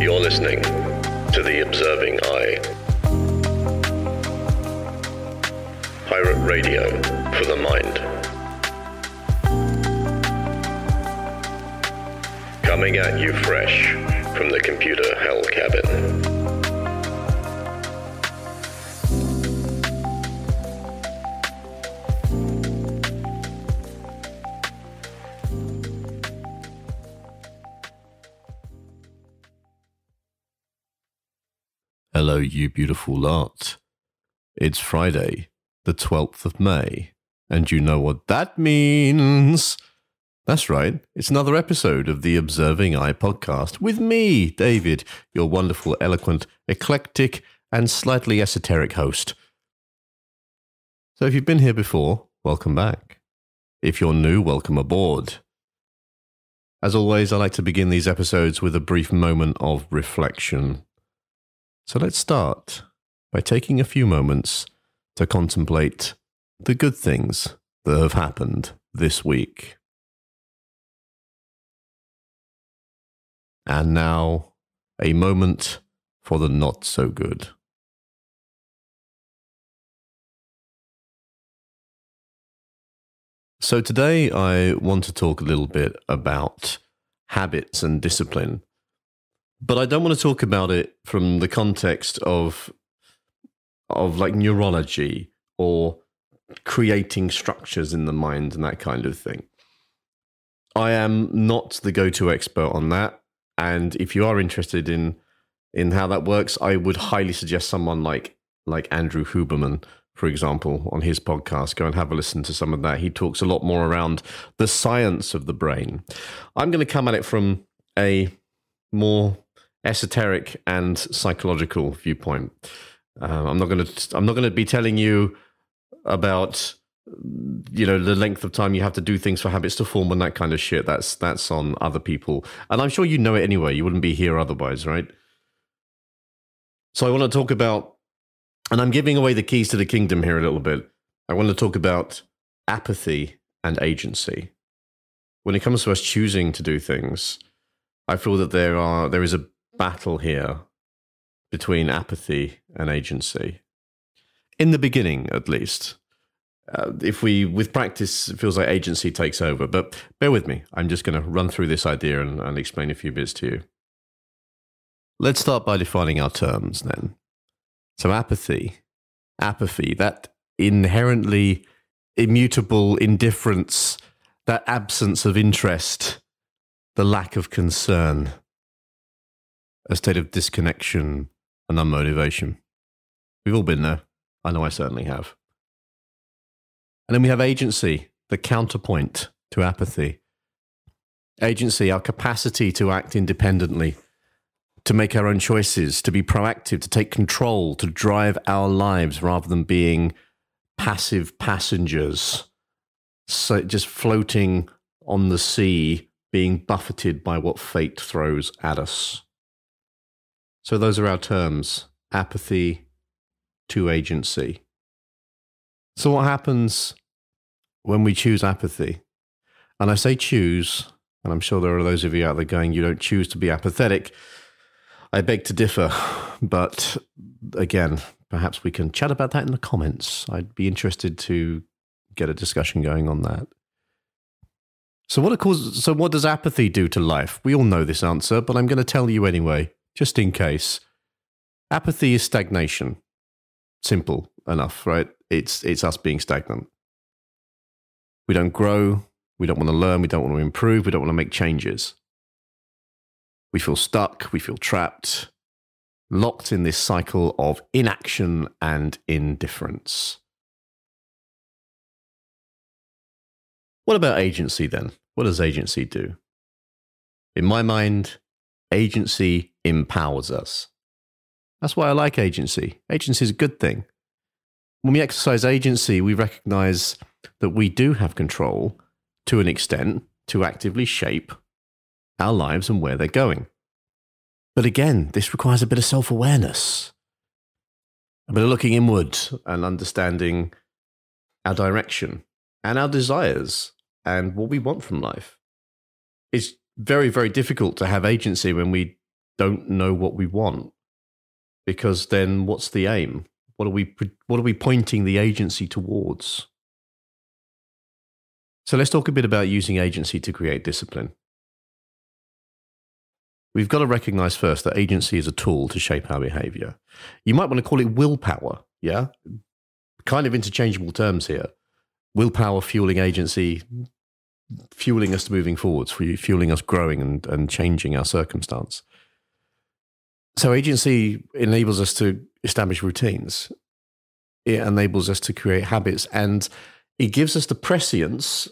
You're listening to The Observing I. Pirate Radio for the mind. Coming at you fresh from the computer hell cabin. Hello, you beautiful lot. It's Friday, the 12th of May, and you know what that means. That's right, it's another episode of the Observing I podcast with me, David, your wonderful, eloquent, eclectic, and slightly esoteric host. So if you've been here before, welcome back. If you're new, welcome aboard. As always, I like to begin these episodes with a brief moment of reflection. So let's start by taking a few moments to contemplate the good things that have happened this week. And now, a moment for the not so good. So, today I want to talk a little bit about habits and discipline but I don't want to talk about it from the context of of like neurology or creating structures in the mind and that kind of thing. I am not the go-to expert on that, and if you are interested in in how that works, I would highly suggest someone like like Andrew Huberman, for example, on his podcast. Go and have a listen to some of that. He talks a lot more around the science of the brain. I'm going to come at it from a more esoteric and psychological viewpoint. Um, I'm not going to. I'm not going to be telling you about you know the length of time you have to do things for habits to form and that kind of shit. That's that's on other people, and I'm sure you know it anyway. You wouldn't be here otherwise, right? So I want to talk about, and I'm giving away the keys to the kingdom here a little bit. I want to talk about apathy and agency. When it comes to us choosing to do things, I feel that there are there is a battle here between apathy and agency. In the beginning, at least. Uh, if we, with practice, it feels like agency takes over. But bear with me. I'm just going to run through this idea and, and explain a few bits to you. Let's start by defining our terms then. So, apathy, apathy, that inherently immutable indifference, that absence of interest, the lack of concern a state of disconnection and unmotivation. We've all been there. I know I certainly have. And then we have agency, the counterpoint to apathy. Agency, our capacity to act independently, to make our own choices, to be proactive, to take control, to drive our lives rather than being passive passengers, so just floating on the sea, being buffeted by what fate throws at us. So those are our terms apathy to agency. So, what happens when we choose apathy? And I say choose, and I'm sure there are those of you out there going, you don't choose to be apathetic. I beg to differ, but again, perhaps we can chat about that in the comments. I'd be interested to get a discussion going on that. So what, causes, so what does apathy do to life? We all know this answer, but I'm going to tell you anyway just in case. Apathy is stagnation. Simple enough, right? It's it's us being stagnant. We don't grow, we don't want to learn, we don't want to improve, we don't want to make changes. We feel stuck, we feel trapped, locked in this cycle of inaction and indifference. What about agency then? What does agency do? In my mind, agency empowers us. That's why I like agency. Agency is a good thing. When we exercise agency, we recognize that we do have control to an extent to actively shape our lives and where they're going. But again, this requires a bit of self awareness, a bit of looking inward and understanding our direction and our desires and what we want from life. It's very, very difficult to have agency when we don't know what we want because then what's the aim? What are we what are we pointing the agency towards? So let's talk a bit about using agency to create discipline. We've got to recognize first that agency is a tool to shape our behavior. You might want to call it willpower, yeah? Kind of interchangeable terms here. Willpower fueling agency, fueling us moving forwards, fueling us growing and, and changing our circumstance. So agency enables us to establish routines. It enables us to create habits and it gives us the prescience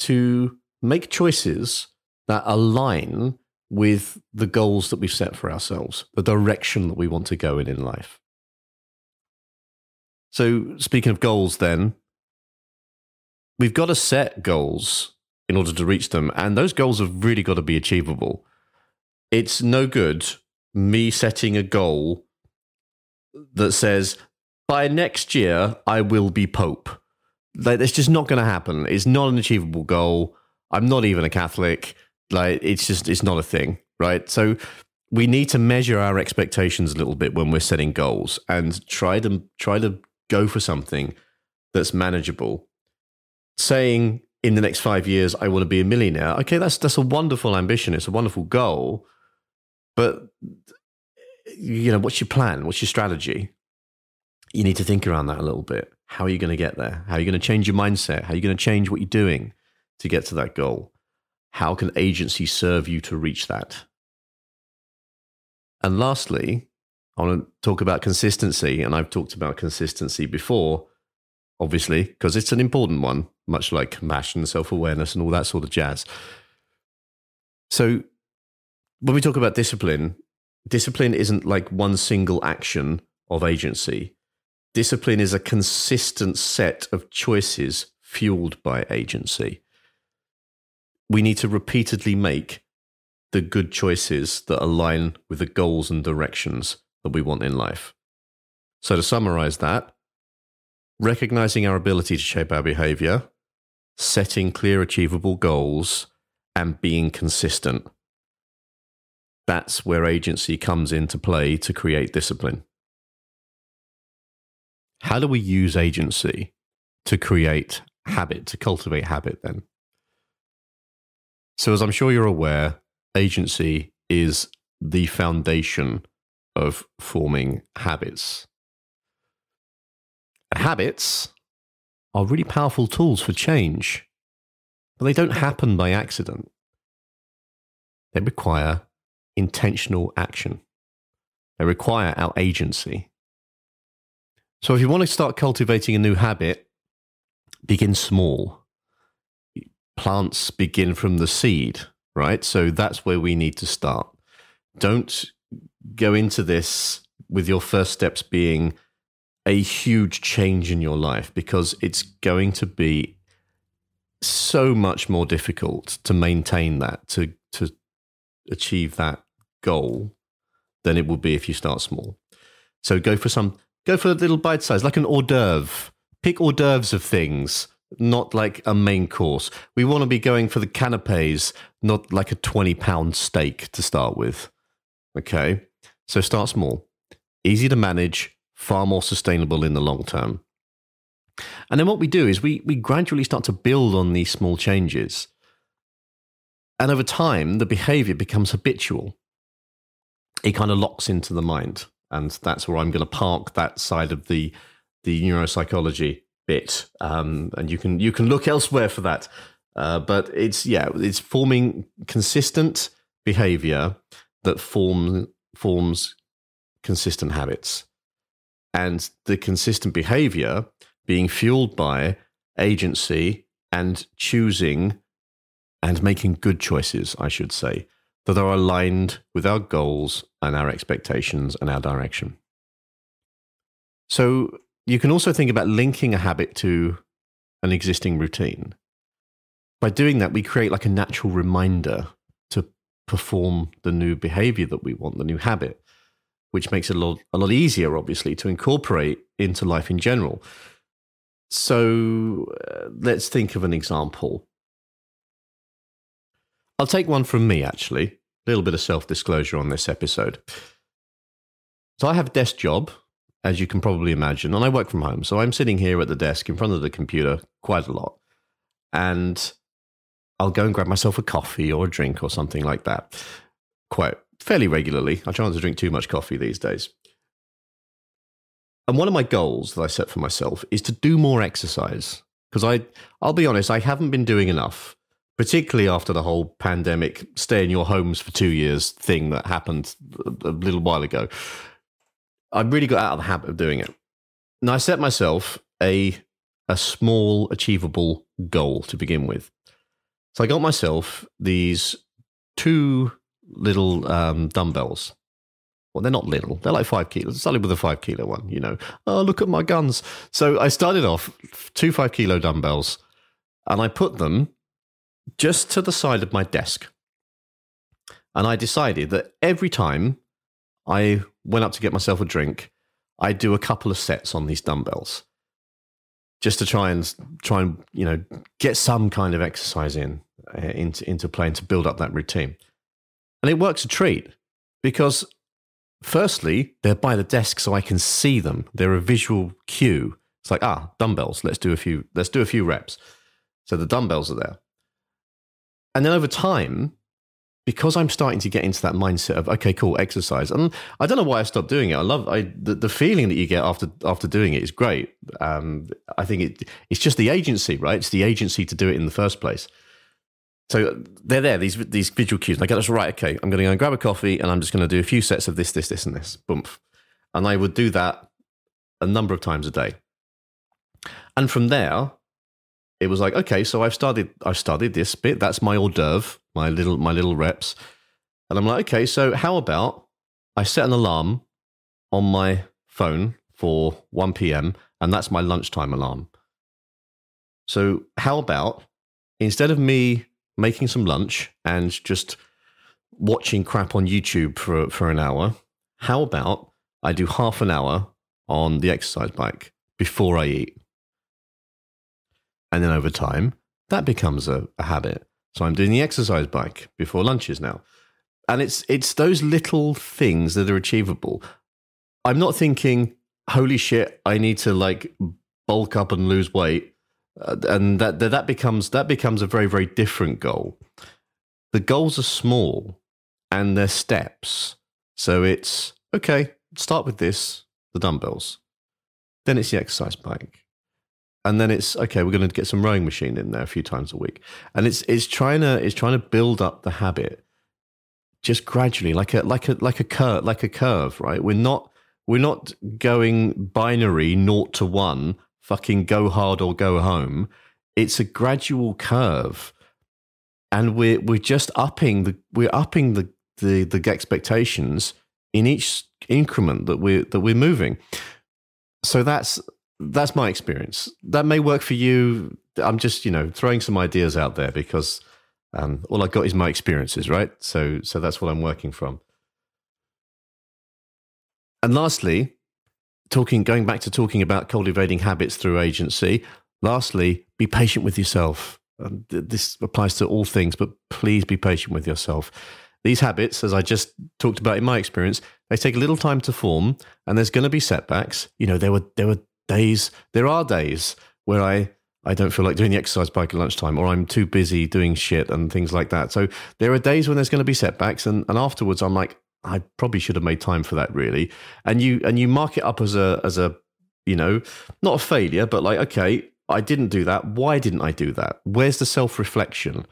to make choices that align with the goals that we've set for ourselves, the direction that we want to go in in life. So, speaking of goals, then, we've got to set goals in order to reach them. And those goals have really got to be achievable. It's no good me setting a goal that says, by next year, I will be Pope. Like, it's just not going to happen. It's not an achievable goal. I'm not even a Catholic. Like, it's just, it's not a thing, right? So, we need to measure our expectations a little bit when we're setting goals and try to try to go for something that's manageable. Saying in the next five years I want to be a millionaire. Okay, that's that's a wonderful ambition. It's a wonderful goal, but you know, what's your plan? What's your strategy? You need to think around that a little bit. How are you going to get there? How are you going to change your mindset? How are you going to change what you're doing to get to that goal? How can agency serve you to reach that? And lastly, I want to talk about consistency. And I've talked about consistency before, obviously, because it's an important one, much like compassion, self awareness, and all that sort of jazz. So, when we talk about discipline, discipline isn't like one single action of agency. Discipline is a consistent set of choices fueled by agency. We need to repeatedly make the good choices that align with the goals and directions that we want in life. So, to summarize that, recognizing our ability to shape our behavior, setting clear, achievable goals, and being consistent that's where agency comes into play to create discipline. How do we use agency to create habit, to cultivate habit then? So, as I'm sure you're aware, agency is the foundation of forming habits. habits are really powerful tools for change, but they don't happen by accident. They require intentional action. They require our agency. So if you want to start cultivating a new habit, begin small. Plants begin from the seed, right? So that's where we need to start. Don't go into this with your first steps being a huge change in your life because it's going to be so much more difficult to maintain that to to achieve that goal than it would be if you start small. So go for some, go for a little bite size, like an hors d'oeuvre. Pick hors d'oeuvres of things, not like a main course. We want to be going for the canapes, not like a 20 pound steak to start with. Okay. So start small, easy to manage, far more sustainable in the long term. And then what we do is we, we gradually start to build on these small changes. And over time, the behavior becomes habitual it kind of locks into the mind. And that's where I'm going to park that side of the the neuropsychology bit. Um, and you can you can look elsewhere for that. Uh, but it's yeah, it's forming consistent behavior that form forms consistent habits, and the consistent behavior being fueled by agency and choosing and making good choices, I should say, that are aligned with our goals and our expectations and our direction. So you can also think about linking a habit to an existing routine. By doing that, we create like a natural reminder to perform the new behavior that we want, the new habit, which makes it a lot, a lot easier, obviously, to incorporate into life in general. So uh, let's think of an example. I'll take one from me, actually. A little bit of self disclosure on this episode. So I have a desk job, as you can probably imagine, and I work from home. So I'm sitting here at the desk in front of the computer quite a lot. And I'll go and grab myself a coffee or a drink or something like that quite fairly regularly. I try not to drink too much coffee these days. And one of my goals that I set for myself is to do more exercise because I I'll be honest, I haven't been doing enough, particularly after the whole pandemic stay in your homes for 2 years thing that happened a little while ago. I really got out of the habit of doing it. And I set myself a a small achievable goal to begin with. So I got myself these two little um, dumbbells. Well, they're not little. They're like five kilos. Started with a five kilo one, you know. Oh, look at my guns. So I started off two five kilo dumbbells and I put them just to the side of my desk. And I decided that every time I went up to get myself a drink, I'd do a couple of sets on these dumbbells just to try and try and you know get some kind of exercise in uh, into into play and to build up that routine. And it works a treat because firstly, they're by the desk so I can see them. They're a visual cue. It's like, ah, dumbbells, let's do a few, let's do a few reps. So the dumbbells are there. And then over time, because I'm starting to get into that mindset of okay, cool, exercise, and I don't know why I stopped doing it. I love I, the, the feeling that you get after after doing it is great. Um, I think it it's just the agency, right? It's the agency to do it in the first place. So they're there these these visual cues, and I get this right. Okay, I'm going to go and grab a coffee, and I'm just going to do a few sets of this, this, this, and this. Boom, and I would do that a number of times a day. And from there, it was like, okay, so I've started I've studied this bit. That's my hors d'oeuvre, my little my little reps. And I'm like, okay, so how about I set an alarm on my phone for 1 p.m. and that's my lunchtime alarm. So how about instead of me making some lunch and just watching crap on YouTube for for an hour, how about I do half an hour on the exercise bike before I eat? And then over time, that becomes a, a habit. So I'm doing the exercise bike before lunches now. And it's it's those little things that are achievable. I'm not thinking, holy shit, I need to like bulk up and lose weight. Uh, and that, that that becomes that becomes a very very different goal. The goals are small and they're steps. So it's okay, start with this, the dumbbells. Then it's the exercise bike and then it's okay we're going to get some rowing machine in there a few times a week. And it's it's trying to it's trying to build up the habit just gradually like a like a like a curve like a curve right? We're not we're not going binary naught to one fucking go hard or go home. It's a gradual curve. And we're we're just upping the we're upping the the, the expectations in each increment that we're that we're moving. So that's that's my experience. That may work for you. I'm just, you know, throwing some ideas out there because um, all I got is my experiences, right? So, so that's what I'm working from. And lastly, talking, going back to talking about cultivating habits through agency. Lastly, be patient with yourself. Um, this applies to all things, but please be patient with yourself. These habits, as I just talked about in my experience, they take a little time to form, and there's going to be setbacks. You know, there were there were days, there are days where I, I don't feel like doing the exercise bike at lunchtime or I'm too busy doing shit and things like that. So there are days when there's going to be setbacks and, and afterwards I'm like, I probably should have made time for that really. And you, and you mark it up as a, as a, you know, not a failure, but like, okay, I didn't do that. Why didn't I do that? Where's the self reflection?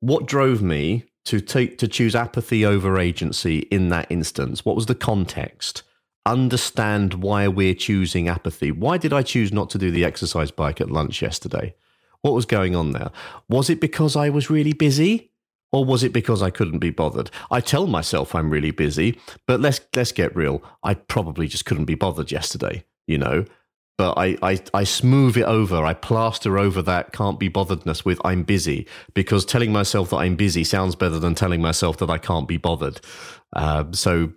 What drove me to take to choose apathy over agency in that instance? What was the context? Understand why we're choosing apathy. Why did I choose not to do the exercise bike at lunch yesterday? What was going on there? Was it because I was really busy? Or was it because I couldn't be bothered? I tell myself I'm really busy, but let's let's get real. I probably just couldn't be bothered yesterday, you know. But I, I, I smooth it over. I plaster over that can't be botheredness with I'm busy because telling myself that I'm busy sounds better than telling myself that I can't be bothered. Uh, so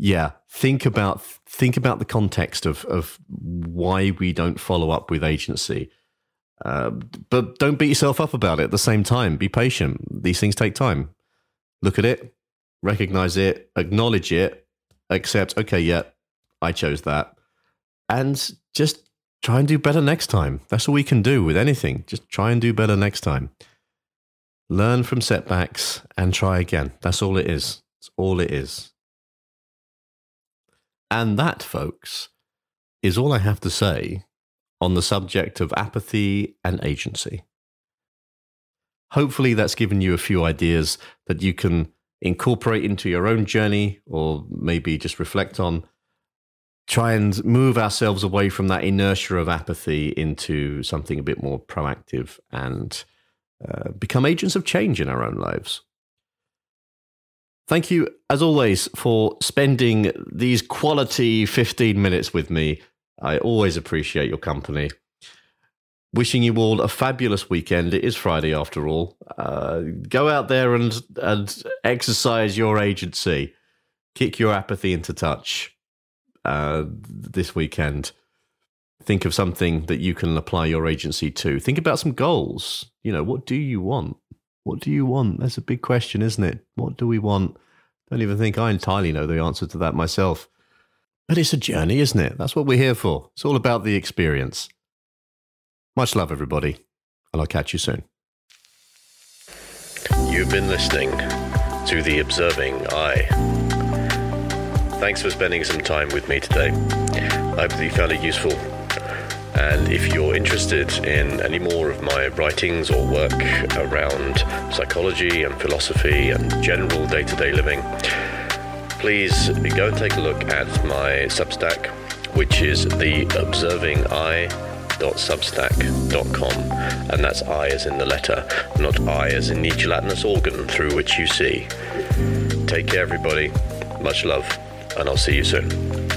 yeah, think about think about the context of of why we don't follow up with agency. Uh, but don't beat yourself up about it at the same time. Be patient. These things take time. look at it, recognize it, acknowledge it, accept, okay, yeah, I chose that, and just try and do better next time. That's all we can do with anything. Just try and do better next time. Learn from setbacks and try again. That's all it is. That's all it is. And that, folks, is all I have to say on the subject of apathy and agency. Hopefully, that's given you a few ideas that you can incorporate into your own journey or maybe just reflect on. Try and move ourselves away from that inertia of apathy into something a bit more proactive and uh, become agents of change in our own lives. Thank you, as always, for spending these quality 15 minutes with me. I always appreciate your company. Wishing you all a fabulous weekend. It is Friday after all. Uh, go out there and, and exercise your agency. Kick your apathy into touch uh, this weekend. Think of something that you can apply your agency to. Think about some goals. You know, what do you want? What do you want? That's a big question, isn't it? What do we want? Don't even think I entirely know the answer to that myself. But it's a journey, isn't it? That's what we're here for. It's all about the experience. Much love, everybody, and I'll catch you soon. You've been listening to The Observing I. Thanks for spending some time with me today. I hope that you found it useful. And if you're interested in any more of my writings or work around psychology and philosophy and general day to day living, please go and take a look at my Substack, which is the Observing I and that's I as in the letter, not I as in the gelatinous organ through which you see. Take care, everybody. Much love, and I'll see you soon.